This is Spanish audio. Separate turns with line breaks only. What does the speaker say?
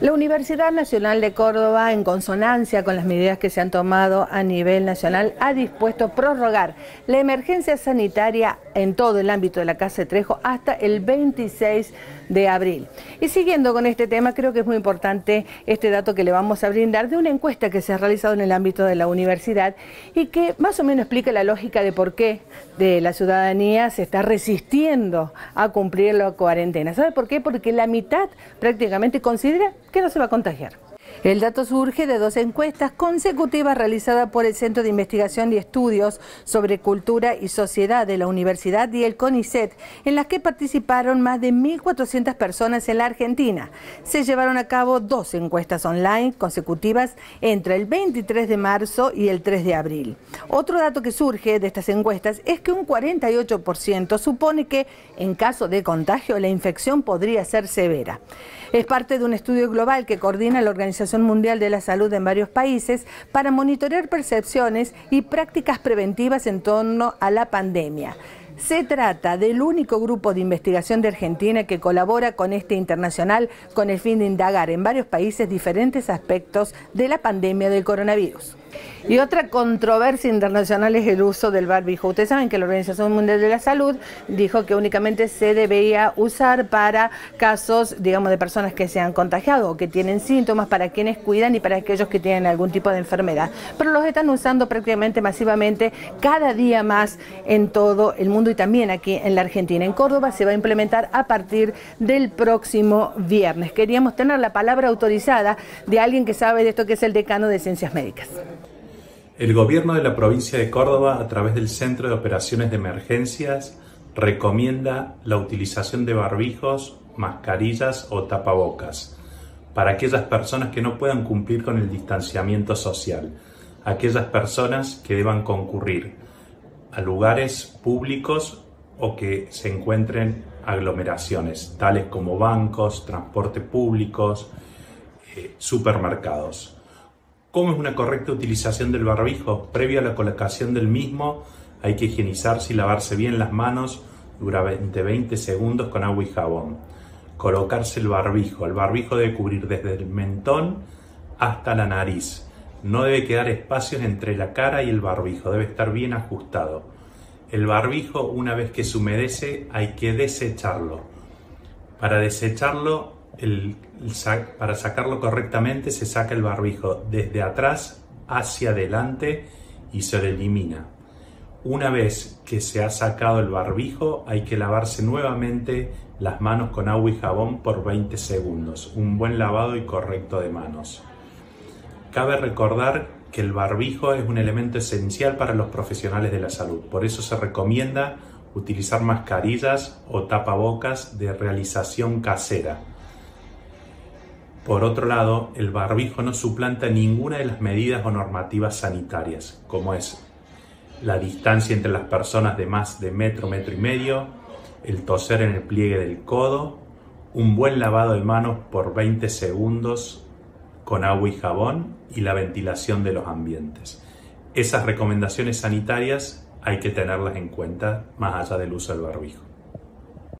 La Universidad Nacional de Córdoba, en consonancia con las medidas que se han tomado a nivel nacional, ha dispuesto prorrogar la emergencia sanitaria en todo el ámbito de la Casa de Trejo hasta el 26 de abril. Y siguiendo con este tema, creo que es muy importante este dato que le vamos a brindar de una encuesta que se ha realizado en el ámbito de la universidad y que más o menos explica la lógica de por qué de la ciudadanía se está resistiendo a cumplir la cuarentena. ¿Sabe por qué? Porque la mitad prácticamente considera que no se va a contagiar. El dato surge de dos encuestas consecutivas realizadas por el Centro de Investigación y Estudios sobre Cultura y Sociedad de la Universidad y el CONICET, en las que participaron más de 1.400 personas en la Argentina. Se llevaron a cabo dos encuestas online consecutivas entre el 23 de marzo y el 3 de abril. Otro dato que surge de estas encuestas es que un 48% supone que en caso de contagio la infección podría ser severa. Es parte de un estudio global que coordina la Organización Mundial de la Salud en varios países para monitorear percepciones y prácticas preventivas en torno a la pandemia. Se trata del único grupo de investigación de Argentina que colabora con este internacional con el fin de indagar en varios países diferentes aspectos de la pandemia del coronavirus. Y otra controversia internacional es el uso del barbijo. Ustedes saben que la Organización Mundial de la Salud dijo que únicamente se debía usar para casos, digamos, de personas que se han contagiado o que tienen síntomas, para quienes cuidan y para aquellos que tienen algún tipo de enfermedad. Pero los están usando prácticamente masivamente cada día más en todo el mundo y también aquí en la Argentina. En Córdoba se va a implementar a partir del próximo viernes. Queríamos tener la palabra autorizada de alguien que sabe de esto que es el decano de Ciencias Médicas.
El gobierno de la provincia de Córdoba, a través del Centro de Operaciones de Emergencias, recomienda la utilización de barbijos, mascarillas o tapabocas para aquellas personas que no puedan cumplir con el distanciamiento social, aquellas personas que deban concurrir a lugares públicos o que se encuentren aglomeraciones, tales como bancos, transporte públicos, eh, supermercados. ¿Cómo es una correcta utilización del barbijo? Previo a la colocación del mismo hay que higienizarse y lavarse bien las manos durante 20 segundos con agua y jabón. Colocarse el barbijo. El barbijo debe cubrir desde el mentón hasta la nariz. No debe quedar espacios entre la cara y el barbijo, debe estar bien ajustado. El barbijo, una vez que se humedece, hay que desecharlo. Para desecharlo para sacarlo correctamente se saca el barbijo desde atrás hacia adelante y se lo elimina. Una vez que se ha sacado el barbijo hay que lavarse nuevamente las manos con agua y jabón por 20 segundos. Un buen lavado y correcto de manos. Cabe recordar que el barbijo es un elemento esencial para los profesionales de la salud. Por eso se recomienda utilizar mascarillas o tapabocas de realización casera por otro lado, el barbijo no suplanta ninguna de las medidas o normativas sanitarias, como es la distancia entre las personas de más de metro, metro y medio, el toser en el pliegue del codo, un buen lavado de manos por 20 segundos con agua y jabón y la ventilación de los ambientes. Esas recomendaciones sanitarias hay que tenerlas en cuenta más allá del uso del barbijo.